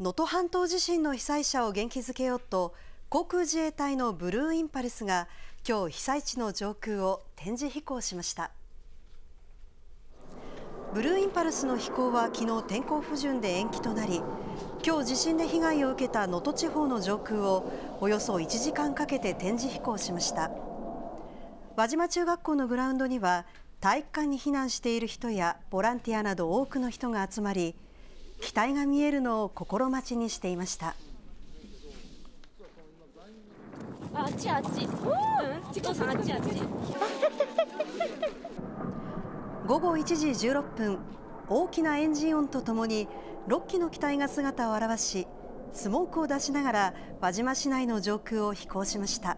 能登半島地震の被災者を元気づけようと航空自衛隊のブルーインパルスが今日被災地の上空を展示飛行しました。ブルーインパルスの飛行は昨日天候不順で延期となり今日地震で被害を受けた能登地方の上空をおよそ1時間かけて展示飛行しました。輪島中学校のグラウンドには体育館に避難している人やボランティアなど多くの人が集まり機体が見えるのを心待ちにしていました。あっちあっち。うんチコさんあっちあっち。午後1時16分大きなエンジン音とともに6機の機体が姿を現しスモークを出しながら輪島市内の上空を飛行しました。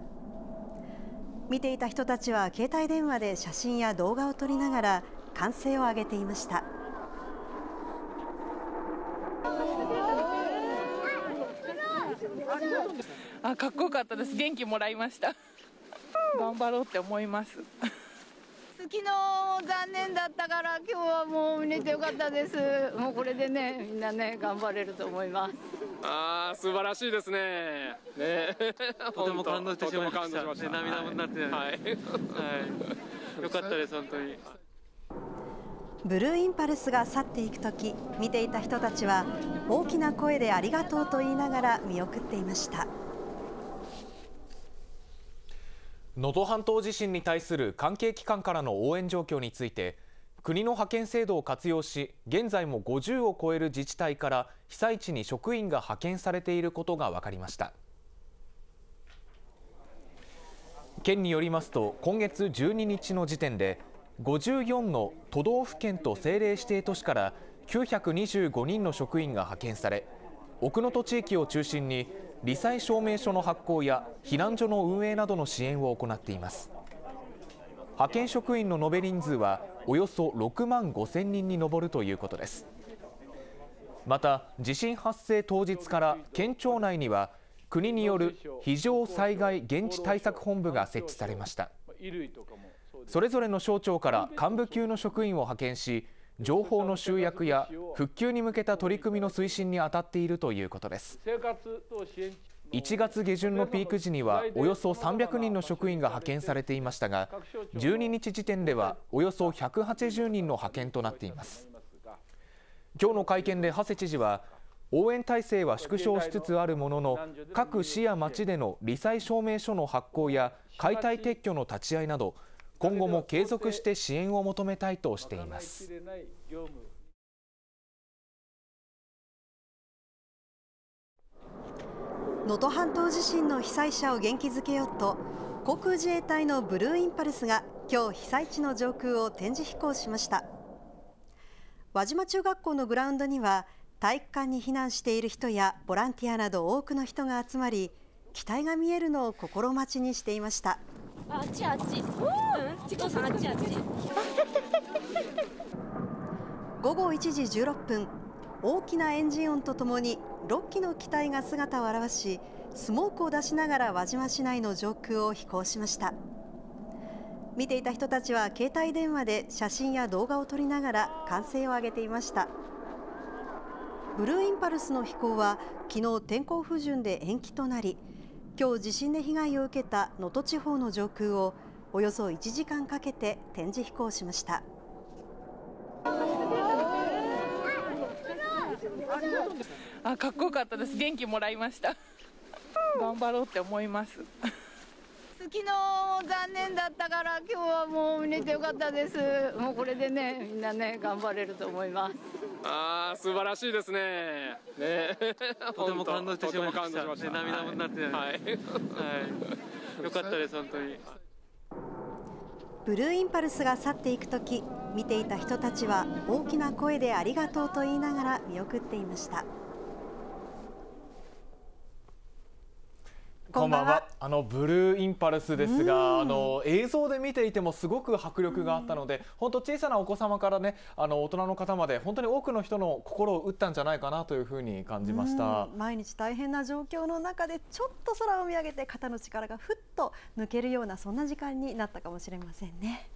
見ていた人たちは携帯電話で写真や動画を撮りながら歓声を上げていましたあかっこよかったです。元気もらいました。頑張ろうって思います。昨日残念だったから今日はもう見れてよかったです。もうこれでねみんなね頑張れると思います。ああ素晴らしいですね。ね。とても感動してしまいました。とても感動しました。ね涙もになって、はい、はい、よかったです本当に。ブルーインパルスが去っていく時見ていた人たちは大きな声でありがとうと言いながら見送っていました能登半島地震に対する関係機関からの応援状況について国の派遣制度を活用し現在も50を超える自治体から被災地に職員が派遣されていることが分かりました。県によりますと今月12日の時点で54の都道府県と政令指定都市から925人の職員が派遣され奥能登地域を中心に罹災証明書の発行や避難所の運営などの支援を行っています。派遣職員の延べ人数はおよそ6万5千人に上るということです。また地震発生当日から県庁内には国による非常災害現地対策本部が設置されました。それぞれの省庁から幹部級の職員を派遣し情報の集約や復旧に向けた取り組みの推進に当たっているということです。1月下旬のピーク時にはおよそ300人の職員が派遣されていましたが12日時点ではおよそ180人の派遣となっています。今日の会見で長谷知事は応援体制は縮小しつつあるものの各市や町での罹災証明書の発行や解体撤去の立ち会いなど今後も継続して支援を求めたいとしています。能登半島地震の被災者を元気づけようと航空自衛隊のブルーインパルスが今日被災地の上空を展示飛行しました。輪島中学校のグラウンドには体育館に避難している人やボランティアなど多くの人が集まり機体が見えるのを心待ちにしていました。あっちあっち。うん？チコさんあっちあっち。午後1時16分。大きなエンジン音とともに6機の機体が姿を現しスモークを出しながら輪島市内の上空を飛行しました。見ていた人たちは携帯電話で写真や動画を撮りながら歓声を上げていました。ブルーインパルスの飛行は昨日天候不順で延期となり今日地震で被害を受けた能登地方の上空をおよそ1時間かけて展示飛行しました。あかっこよかったです元気もらい。ました頑張ろうって思い。ます昨日残念だったから今日はもう見れてよかったです。もうこれでねみんなね頑張れると思います。ああ素晴らしいですね。ね。とても感動してしまいまとても感動しましたね涙もになって、はい、はい、よかったです本当に。ブルーインパルスが去っていく時見ていた人たちは大きな声でありがとうと言いながら見送っていましたこんばんは。あのブルーインパルスですが、あの映像で見ていてもすごく迫力があったので、本当小さなお子様からね、あの大人の方まで本当に多くの人の心を打ったんじゃないかなというふうに感じました。毎日大変な状況の中でちょっと空を見上げて肩の力がふっと抜けるようなそんな時間になったかもしれませんね。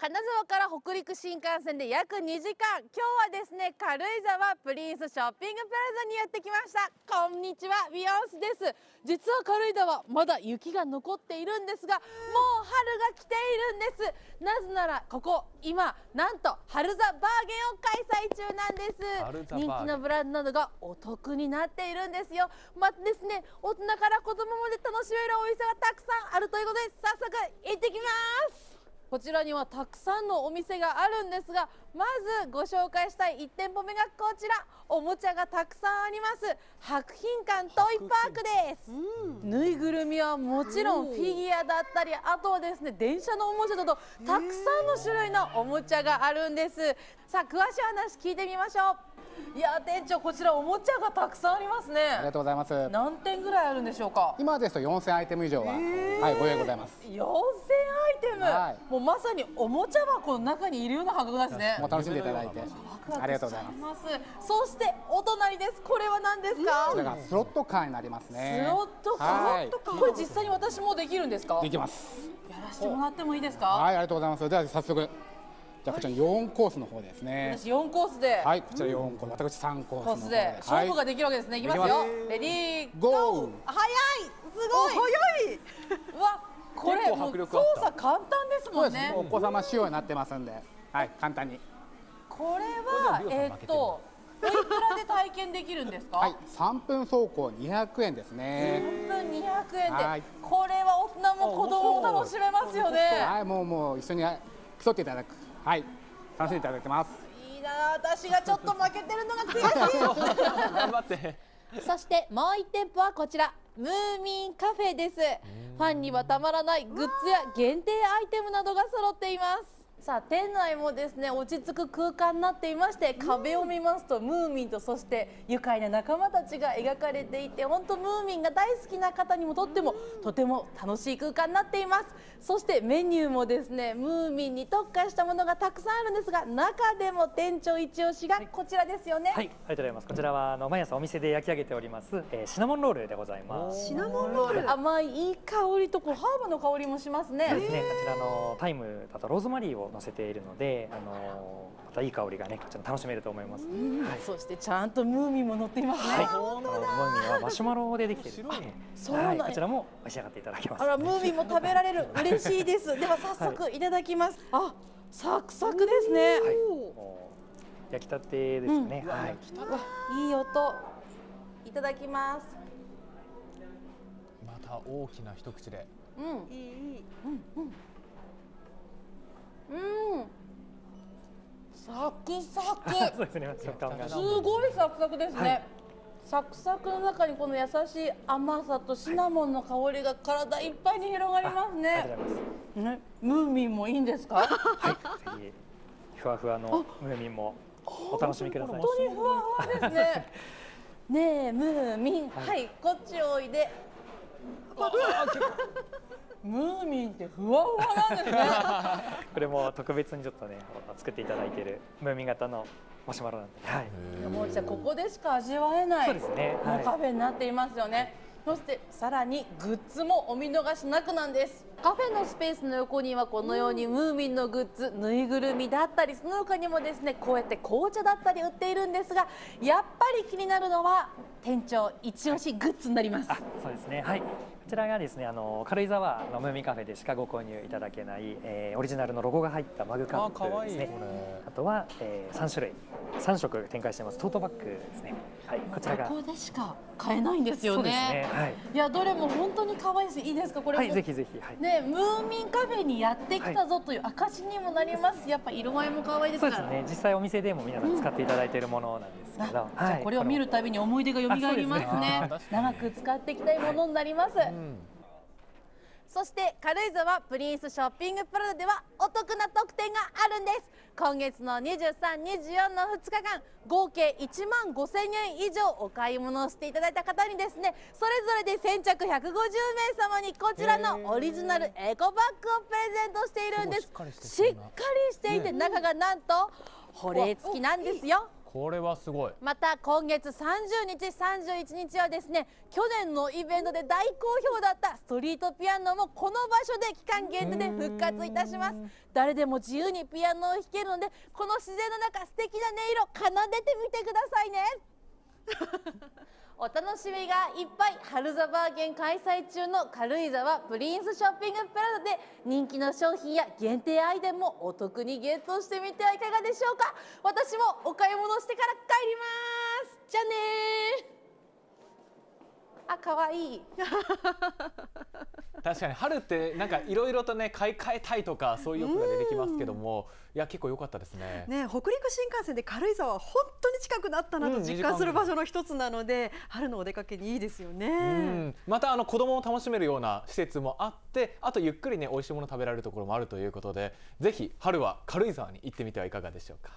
金沢から北陸新幹線で約2時間。今日はですね軽井沢プリンスショッピングプラザにやってきました。こんにちはビヨンスです。実は軽井沢まだ雪が残っているんですがもう春が来ているんです。なぜならここ今なんと春座バーゲンを開催中なんです。人気のブランドなどがお得になっているんですよ。またですね大人から子供まで楽しめるお店がたくさんあるということで早速行ってきますこちらにはたくさんのお店があるんですがまずご紹介したい1店舗目がこちら。おもちゃがたくさんあります。博品館トイパークです、ぬいぐるみはもちろんフィギュアだったりあとはですね電車のおもちゃなどたくさんの種類のおもちゃがあるんです。さあ詳しい話聞いてみましょう。いや店長こちらおもちゃがたくさんありますね。ありがとうございます。何点ぐらいあるんでしょうか？今ですと4000アイテム以上は、はい、ご用意ございます。4000アイテム、はもうまさにおもちゃ箱の中にいるような感覚ですねもう楽しんでいただいて、ありがとうございます。そしてお隣です。これは何ですか？これがスロットカーになりますスね。ロットカはい。ー？これ実際に私もできるんですか？できます。やらせてもらってもいいですか？はい、ありがとうございます。では早速、じゃあこちら4コースの方ですね。私4コースで、はい、こちら4コース、私3コースの方コースで。勝負ができるわけですね、い、きますよ。レディーゴー。早い。すごい。早い。うわこれ操作簡単ですそうです。もんね。お子様仕様になってますんで、はい、簡単に。これはえーっとおいくらで体験できるんですか、はい、3分走行200円ですね。3分200円で、はい。これは大人も子供も楽しめますよね。はい、もうもう一緒に競っていただく。はい、楽しんでいただいてます。いいなあ私がちょっと負けてるのが悔しい。頑張ってそしてもう1店舗はこちら。ムーミンカフェです。ファンにはたまらないグッズや限定アイテムなどが揃っていますさあ店内もですね落ち着く空間になっていまして壁を見ますとムーミンとそして愉快な仲間たちが描かれていて本当ムーミンが大好きな方にもとってもとても楽しい空間になっていますそしてメニューもですねムーミンに特化したものがたくさんあるんですが中でも店長一押しがこちらですよね、はい、ありがとうございます。こちらはあの毎朝お店で焼き上げております、えーシナモンロールでございます。シナモンロール。甘いいい香りとこうハーブの香りもしますね。ですね。こちらのタイムだとローズマリーを乗せているので、あのまたいい香りがねこちら楽しめると思います。はい。そしてちゃんとムーミンも乗っていますね。はい。ムーミンはマシュマロでできているので、そうなんやはい、こちらも召し上がっていただけます。あらムーミンも食べられる嬉しいです。では早速いただきます。あサクサクですね。はい。焼きたてですね。はい。うわいい音。いただきます。また大きな一口でうんいいいい。うん。サクサク。そうですね。すごいサクサクですね、はい。サクサクの中にこの優しい甘さとシナモンの香りが体いっぱいに広がりますありねがとうございます。ねムーミンもいいんですか？はい。ぜひふわふわのムーミンもお楽しみください。本当にふわふわですね。ねえムーミン。はい、こっちおいでムーミンってふわふわなんですね。これも特別にちょっとね作っていただいているムーミン型のマシュマロなんで、はい、もうじゃあここでしか味わえないそうですね。はい。カフェになっていますよね、そしてさらにグッズもお見逃しなくなんですカフェのスペースの横にはこのようにムーミンのグッズぬいぐるみだったりその他にもですねこうやって紅茶だったり売っているんですがやっぱり気になるのは店長一押しグッズになります、あそうですね。はい。こちらがですねあの軽井沢のムーミンカフェでしかご購入いただけない、えーオリジナルのロゴが入ったマグカップですね。あとは、えー、3種類。3色展開してます。トートバッグですね。はいこちらが。ここでしか買えないんですよそうですね。ねはい。いやどれも本当に可愛いです。いいですか？これも。はいぜひぜひ。はい。ね、ムーミンカフェにやってきたぞという証にもなります。やっぱ色合いも可愛いですから。そうですね実際お店でも皆さん使っていただいているものなんですけど、じゃあこれを見るたびに思い出が蘇りますねです。長く使っていきたいものになります。そして軽井沢プリンスショッピングプラザではお得な特典があるんです。今月の23、24の2日間合計1万5000円以上お買い物をしていただいた方にですねそれぞれで先着150名様にこちらのオリジナルエコバッグをプレゼントしているんです。すごいしっかりしてしっかりしていて中がなんと保冷付きなんですよこれはすごい。また今月30日31日はですね去年のイベントで大好評だったストリートピアノもこの場所で期間限定で復活いたします。誰でも自由にピアノを弾けるのでこの自然の中素敵な音色奏でてみてくださいね お楽しみがいっぱい春ザバーゲン開催中の軽井沢プリンスショッピングプラザで人気の商品や限定アイテムもお得にゲットしてみてはいかがでしょうか。私もお買い物してから帰ります。じゃあねあ可愛い。確かに春ってなんかいろいろとね買い替えたいとかそういう欲が出てきますけどもいや結構良かったですね。ね北陸新幹線で軽井沢は本当に近くなったなとうん実感する場所の一つなので、春のお出かけにいいですよね。うん。またあの子供を楽しめるような施設もあってあとゆっくりね美味しいもの食べられるところもあるということでぜひ春は軽井沢に行ってみてはいかがでしょうか